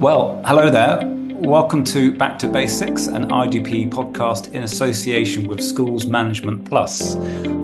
Well, hello there. Welcome to Back to Basics, an IDP podcast in association with Schools Management Plus.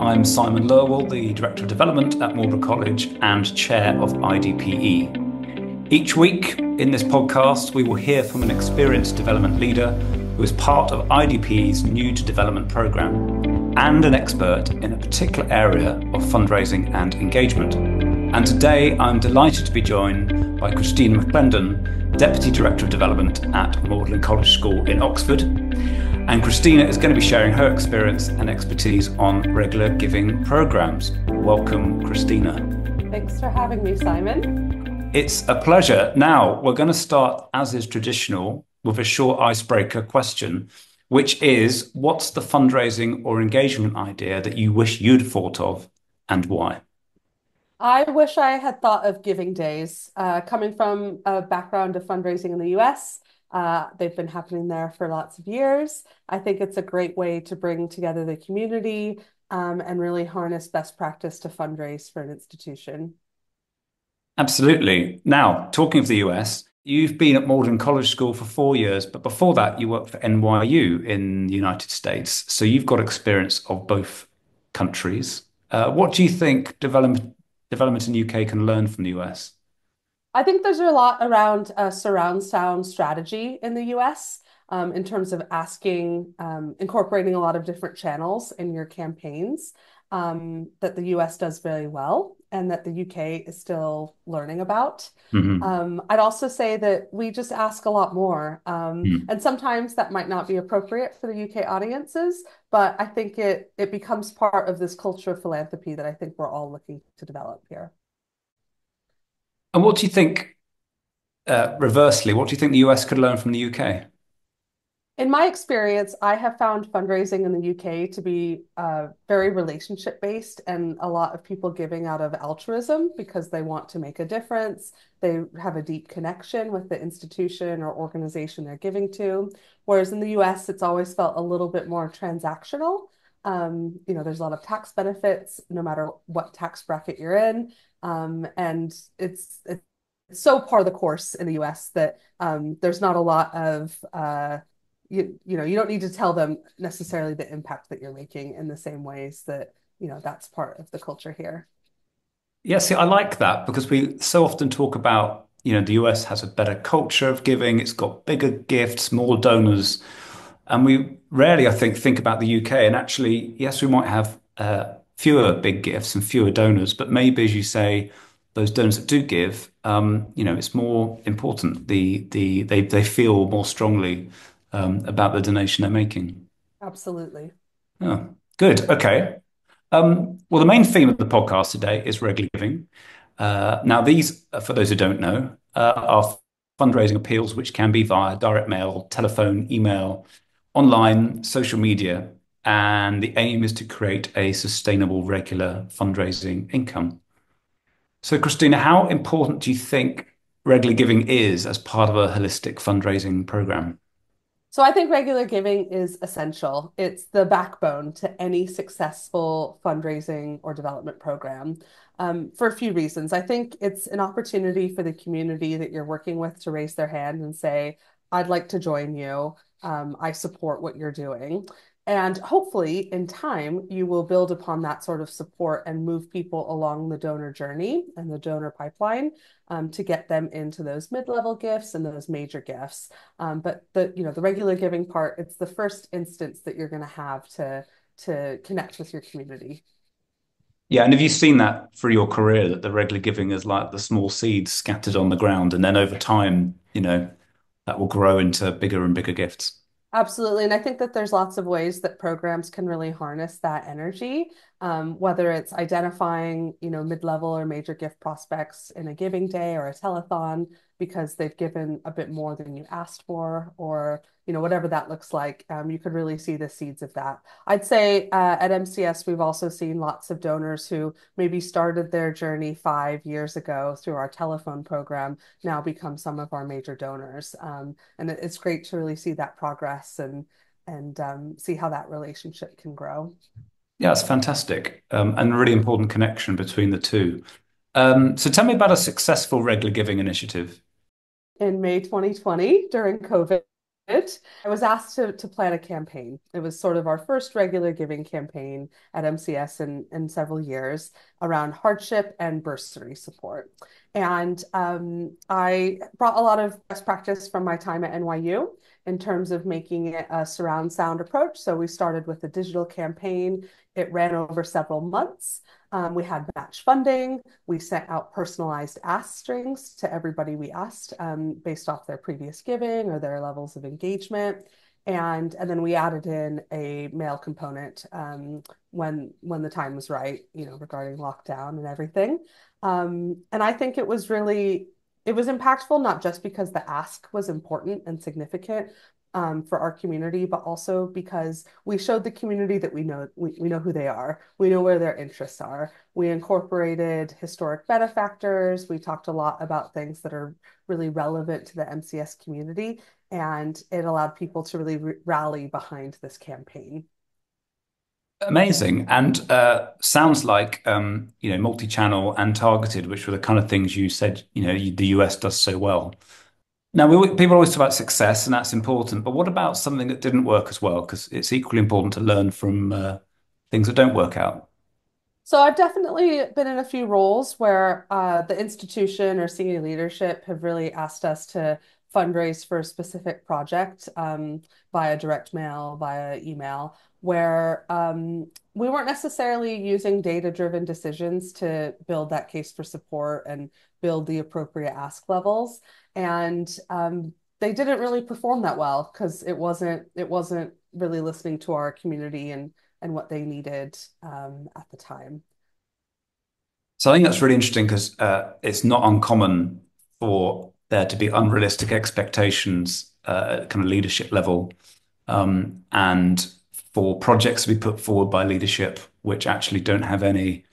I'm Simon Lerwill, the Director of Development at Marlborough College and Chair of IDPE. Each week in this podcast, we will hear from an experienced development leader who is part of IDPE's New to Development programme and an expert in a particular area of fundraising and engagement. And today I'm delighted to be joined by Kristina McClendon, Deputy Director of Development at Magdalen College School in Oxford. And Kristina is going to be sharing her experience and expertise on regular giving programs. Welcome, Kristina. Thanks for having me, Simon. It's a pleasure. Now, we're going to start, as is traditional, with a short icebreaker question, which is what's the fundraising or engagement idea that you wish you'd thought of and why? I wish I had thought of giving days. Uh, coming from a background of fundraising in the US, uh, they've been happening there for lots of years. I think it's a great way to bring together the community um, and really harness best practice to fundraise for an institution. Absolutely. Now, talking of the US, You've been at Magdalen College School for four years, but before that, you worked for NYU in the United States. So you've got experience of both countries. Uh, what do you think development development in the UK can learn from the US? I think there's a lot around uh, surround sound strategy in the US um, in terms of asking, um, incorporating a lot of different channels in your campaigns um, that the US does very well and that the UK is still learning about. Mm-hmm. Um, I'd also say that we just ask a lot more. Um, mm. And sometimes that might not be appropriate for the UK audiences, but I think it, it becomes part of this culture of philanthropy that I think we're all looking to develop here. And what do you think, uh, reversely, what do you think the US could learn from the UK? In my experience, I have found fundraising in the UK to be uh, very relationship based and a lot of people giving out of altruism because they want to make a difference. They have a deep connection with the institution or organization they're giving to. Whereas in the US, it's always felt a little bit more transactional. Um, you know, there's a lot of tax benefits no matter what tax bracket you're in. Um, and it's, it's so par the course in the US that um, there's not a lot of uh, you you know you don't need to tell them necessarily the impact that you're making in the same ways that you know that's part of the culture here. Yeah i like that because we so often talk about you know the us has a better culture of giving it's got bigger gifts more donors and we rarely i think think about the uk and actually yes we might have uh, fewer big gifts and fewer donors but maybe as you say those donors that do give um, you know it's more important the the they, they feel more strongly um, about the donation they're making. Absolutely. Oh, good. Okay. Um, well, the main theme of the podcast today is regular giving. Uh, now, these, uh, for those who don't know, uh, are fundraising appeals which can be via direct mail, telephone, email, online, social media. And the aim is to create a sustainable, regular fundraising income. So, Kristina, how important do you think regular giving is as part of a holistic fundraising program? So I think regular giving is essential. It's the backbone to any successful fundraising or development program um, for a few reasons. I think it's an opportunity for the community that you're working with to raise their hand and say, I'd like to join you. Um, I support what you're doing. And hopefully, in time, you will build upon that sort of support and move people along the donor journey and the donor pipeline um, to get them into those mid-level gifts and those major gifts. Um, but the you know the regular giving part, it's the first instance that you're going to have to to connect with your community. Yeah, and have you seen that through your career that the regular giving is like the small seeds scattered on the ground, and then over time, you know, that will grow into bigger and bigger gifts? Absolutely. And I think that there's lots of ways that programs can really harness that energy, um, whether it's identifying, you know, mid-level or major gift prospects in a giving day or a telethon because they've given a bit more than you asked for, or you know whatever that looks like. Um, you could really see the seeds of that. I'd say uh, at MCS we've also seen lots of donors who maybe started their journey five years ago through our telephone program now become some of our major donors, um, and it's great to really see that progress and and um, see how that relationship can grow. Yeah, it's fantastic um, and a really important connection between the two. Um, so tell me about a successful regular giving initiative. in May 2020 during COVID. I was asked to, to plan a campaign. It was sort of our first regular giving campaign at MCS in, in several years around hardship and bursary support. And um, I brought a lot of best practice from my time at NYU in terms of making it a surround sound approach. So we started with a digital campaign. It ran over several months. Um, we had match funding. We sent out personalized ask strings to everybody we asked um, based off their previous giving or their levels of engagement. And, and then we added in a mail component um, when when the time was right, you know, regarding lockdown and everything. Um, and I think it was really it was impactful not just because the ask was important and significant, um, for our community, but also because we showed the community that we know we, we know who they are, we know where their interests are. We incorporated historic benefactors. We talked a lot about things that are really relevant to the MCS community, and it allowed people to really rally behind this campaign. Amazing, and uh, sounds like um, you know multi-channel and targeted, which were the kind of things you said you know the US does so well. Now, we, people always talk about success, and that's important. But what about something that didn't work as well? Because it's equally important to learn from uh, things that don't work out. So I've definitely been in a few roles where uh, the institution or senior leadership have really asked us to fundraise for a specific project um, via direct mail, via email, where um, we weren't necessarily using data-driven decisions to build that case for support and build the appropriate ask levels. And um, they didn't really perform that well because it wasn't it wasn't really listening to our community and and what they needed um, at the time. So I think that's really interesting because uh, it's not uncommon for there to be unrealistic expectations uh, at kind of leadership level, um, and for projects to be put forward by leadership which actually don't have any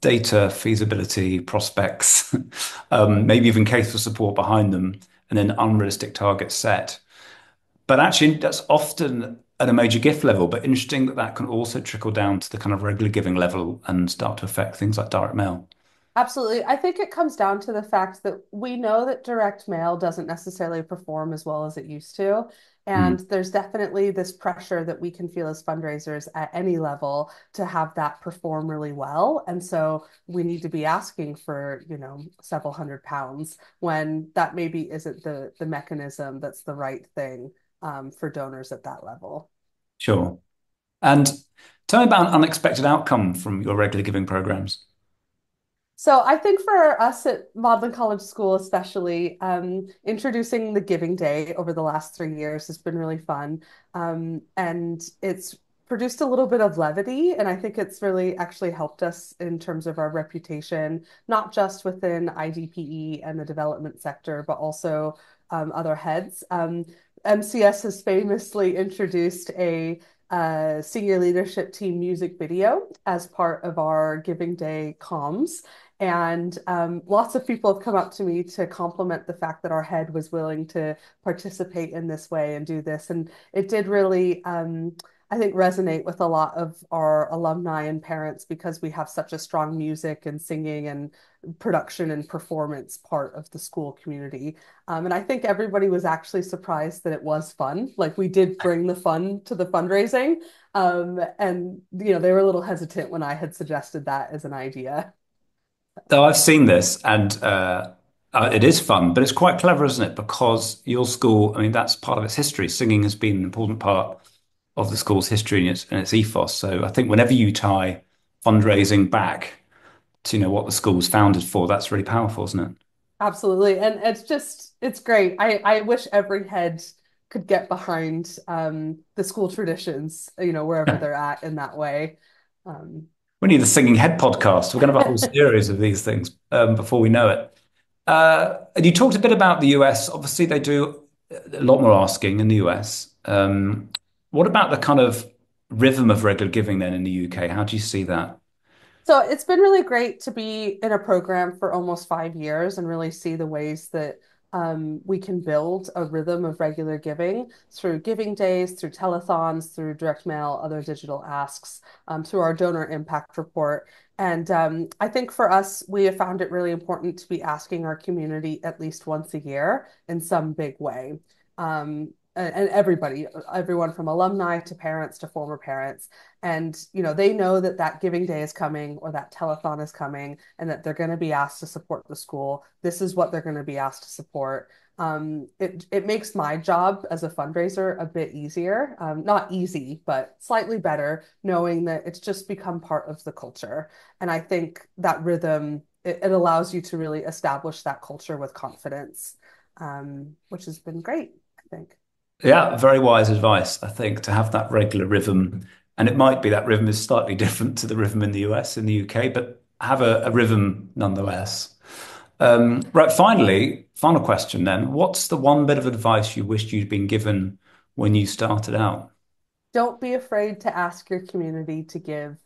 data feasibility prospects, um, maybe even case for support behind them, and then unrealistic targets set. But actually, that's often at a major gift level, but interesting that that can also trickle down to the kind of regular giving level and start to affect things like direct mail. Absolutely. I think it comes down to the fact that we know that direct mail doesn't necessarily perform as well as it used to. And mm. there's definitely this pressure that we can feel as fundraisers at any level to have that perform really well. And so we need to be asking for, you know, several hundred pounds when that maybe isn't the the mechanism that's the right thing um, for donors at that level. Sure. And tell me about an unexpected outcome from your regular giving programs. So I think for us at Magdalen College School, especially, um, introducing the Giving Day over the last three years has been really fun. Um, and it's produced a little bit of levity, and I think it's really actually helped us in terms of our reputation, not just within IDPE and the development sector, but also um, other heads. MCS um, has famously introduced a uh, senior leadership team music video as part of our Giving Day comms. And um, lots of people have come up to me to compliment the fact that our head was willing to participate in this way and do this. And it did really, um, I think, resonate with a lot of our alumni and parents because we have such a strong music and singing and production and performance part of the school community. Um, and I think everybody was actually surprised that it was fun. Like we did bring the fun to the fundraising. Um, and, you know, they were a little hesitant when I had suggested that as an idea. So I've seen this, and uh, uh, it is fun, but it's quite clever, isn't it? Because your school, I mean, that's part of its history. Singing has been an important part of the school's history and its, and its ethos. So I think whenever you tie fundraising back to you know what the school was founded for, that's really powerful, isn't it? Absolutely, and it's just it's great. I I wish every head could get behind um, the school traditions, you know, wherever they're at in that way. Um, we need the singing head podcast. We're going to have a whole series of these things um, before we know it. Uh, and you talked a bit about the US. Obviously, they do a lot more asking in the US. Um, what about the kind of rhythm of regular giving then in the UK? How do you see that? So it's been really great to be in a program for almost five years and really see the ways that um, we can build a rhythm of regular giving through giving days, through telethons, through direct mail, other digital asks, um, through our donor impact report. And um, I think for us, we have found it really important to be asking our community at least once a year in some big way. Um, and everybody everyone from alumni to parents to former parents. And you know they know that that giving day is coming or that telethon is coming and that they're going to be asked to support the school. This is what they're going to be asked to support. Um, it, it makes my job as a fundraiser a bit easier um, not easy but slightly better knowing that it's just become part of the culture. And i think that rhythm it, it allows you to really establish that culture with confidence um, which has been great i think yeah, very wise advice, I think, to have that regular rhythm. And it might be that rhythm is slightly different to the rhythm in the US, in the UK, but have a, a rhythm nonetheless. Um, right, finally, final question then. What's the one bit of advice you wished you'd been given when you started out? Don't be afraid to ask your community to give.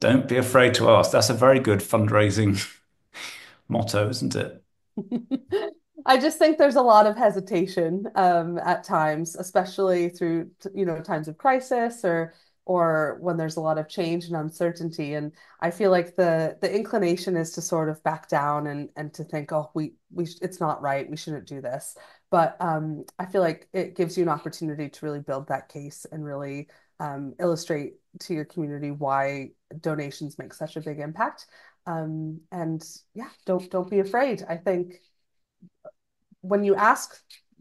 Don't be afraid to ask. That's a very good fundraising motto, isn't it? I just think there's a lot of hesitation um, at times, especially through you know times of crisis or or when there's a lot of change and uncertainty. And I feel like the the inclination is to sort of back down and and to think, oh, we we it's not right, we shouldn't do this. But um, I feel like it gives you an opportunity to really build that case and really um, illustrate to your community why donations make such a big impact. Um, and yeah, don't don't be afraid. I think when you ask,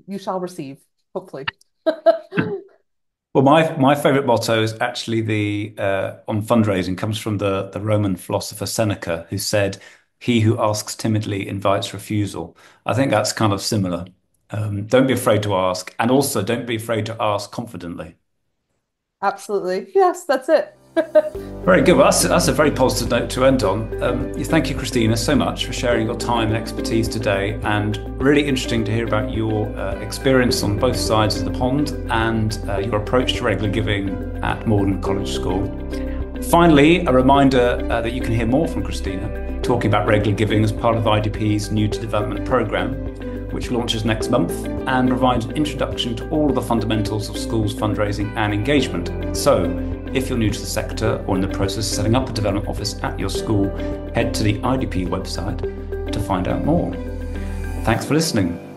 you shall receive, hopefully. well, my my favorite motto is actually the uh, on fundraising comes from the the Roman philosopher Seneca, who said, "He who asks timidly invites refusal." I think that's kind of similar. Um, don't be afraid to ask, and also don't be afraid to ask confidently. Absolutely, yes, that's it. very good. Well, that's, that's a very positive note to end on. Um, thank you, Kristina, so much for sharing your time and expertise today, and really interesting to hear about your uh, experience on both sides of the pond and uh, your approach to regular giving at Magdalen College School. Finally, a reminder uh, that you can hear more from Kristina talking about regular giving as part of IDP's New to Development programme, which launches next month and provides an introduction to all of the fundamentals of schools fundraising and engagement. So, if you're new to the sector or in the process of setting up a development office at your school, head to the IDP website to find out more. Thanks for listening.